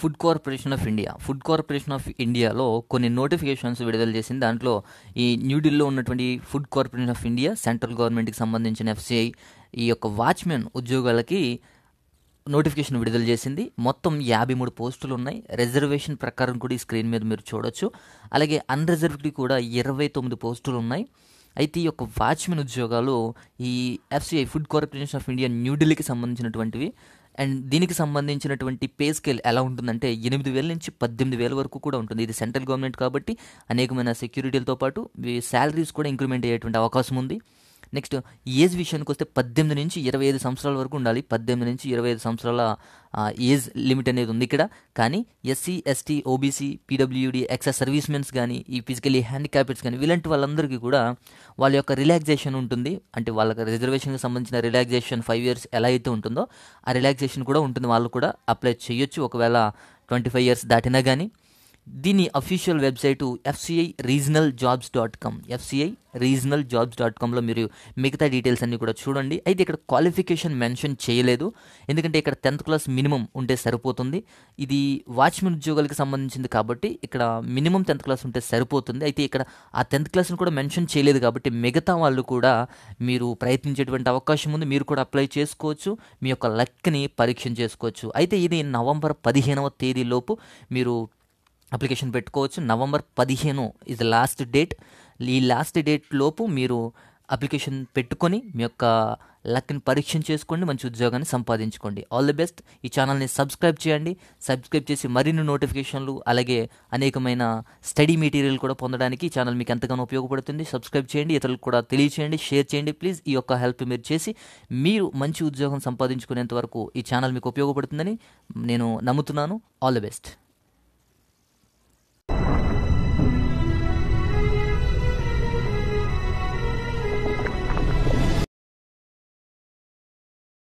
Food corporation of India. Food corporation of ఇండియాలో కొన్ని notifications విడుదల చేసింది. దాంట్లో ఈ న్యూఢిల్లీలో ఉన్నటువంటి food corporation of India central గవర్నమెంట్కి సంబంధించిన ఎఫ్సిఐ ఈ యొక్క వాచ్మెన్ ఉద్యోగాలకి నోటిఫికేషన్ విడుదల చేసింది. మొత్తం యాభై మూడు పోస్టులు ఉన్నాయి. రిజర్వేషన్ ప్రకారం కూడా ఈ స్క్రీన్ మీద మీరు చూడొచ్చు. అలాగే అన్రిజర్వ్డ్ కూడా ఇరవై తొమ్మిది పోస్టులు ఉన్నాయి. అయితే ఈ యొక్క వాచ్మెన్ ఉద్యోగాలు ఈ FCI food corporation of India న్యూఢిల్లీకి సంబంధించినటువంటివి. అండ్ దీనికి సంబంధించినటువంటి పే స్కేల్ ఎలా ఉంటుందంటే ఎనిమిది వేల నుంచి పద్దెనిమిది వేల వరకు కూడా ఉంటుంది. ఇది సెంట్రల్ గవర్నమెంట్ కాబట్టి అనేకమైన సెక్యూరిటీలతో పాటు శాలరీస్ కూడా ఇంక్రిమెంట్ అయ్యేటువంటి అవకాశం ఉంది. నెక్స్ట్ ఏజ్ విషయానికి వస్తే పద్దెనిమిది నుంచి ఇరవై ఐదు సంవత్సరాల వరకు ఉండాలి. పద్దెనిమిది నుంచి ఇరవై ఐదు సంవత్సరాల ఏజ్ లిమిట్ అనేది ఉంది ఇక్కడ. కానీ SC ST OBC PWD ex servicemens కానీ ఈ ఫిజికలీ హ్యాండిక్యాప్డ్స్ కానీ ఇలాంటి వాళ్ళందరికీ కూడా వాళ్ళ యొక్క రిలాక్సేషన్ ఉంటుంది. అంటే వాళ్ళకి రిజర్వేషన్కి సంబంధించిన రిలాక్సేషన్ ఫైవ్ ఇయర్స్ ఎలా అయితే ఉంటుందో ఆ రిలాక్సేషన్ కూడా ఉంటుంది. వాళ్ళు కూడా అప్లై చేయొచ్చు. ఒకవేళ ట్వంటీ ఫైవ్ ఇయర్స్ దాటినా కానీ దీని official website FCI regional jobs dot com FCI regional jobs dot కామ్లో మీరు మిగతా డీటెయిల్స్ అన్నీ కూడా చూడండి. అయితే ఇక్కడ క్వాలిఫికేషన్ మెన్షన్ చేయలేదు. ఎందుకంటే ఇక్కడ టెన్త్ క్లాస్ మినిమం ఉంటే సరిపోతుంది. ఇది వాచ్మెన్ ఉద్యోగాలకు సంబంధించింది కాబట్టి ఇక్కడ మినిమం టెన్త్ క్లాస్ ఉంటే సరిపోతుంది. అయితే ఇక్కడ ఆ టెన్త్ క్లాస్ని కూడా మెన్షన్ చేయలేదు కాబట్టి మిగతా వాళ్ళు కూడా మీరు ప్రయత్నించేటువంటి అవకాశం ఉంది. మీరు కూడా అప్లై చేసుకోవచ్చు. మీ యొక్క లక్ని పరీక్ష చేసుకోవచ్చు అయితే ఇది నవంబర్ పదిహేనవ తేదీలోపు మీరు అప్లికేషన్ పెట్టుకోవచ్చు. నవంబర్ పదిహేను ఇస్ లాస్ట్ డేట్ ఈ లాస్ట్ డేట్ లోపు మీరు అప్లికేషన్ పెట్టుకొని మీ యొక్క లక్ని పరీక్ష చేసుకోండి. మంచి ఉద్యోగాన్ని సంపాదించుకోండి. ఆల్ ది బెస్ట్ ఈ ఛానల్ని సబ్స్క్రైబ్ చేయండి. సబ్స్క్రైబ్ చేసి మరిన్ని నోటిఫికేషన్లు అలాగే అనేకమైన స్టడీ మెటీరియల్ కూడా పొందడానికి ఈ ఛానల్ మీకు ఎంతగానో ఉపయోగపడుతుంది. సబ్స్క్రైబ్ చేయండి. ఇతరులకు కూడా తెలియచేయండి. షేర్ చేయండి ప్లీజ్. ఈ యొక్క హెల్ప్ మీరు చేసి మీరు మంచి ఉద్యోగం సంపాదించుకునేంత వరకు ఈ ఛానల్ మీకు ఉపయోగపడుతుందని నేను నమ్ముతున్నాను. All the best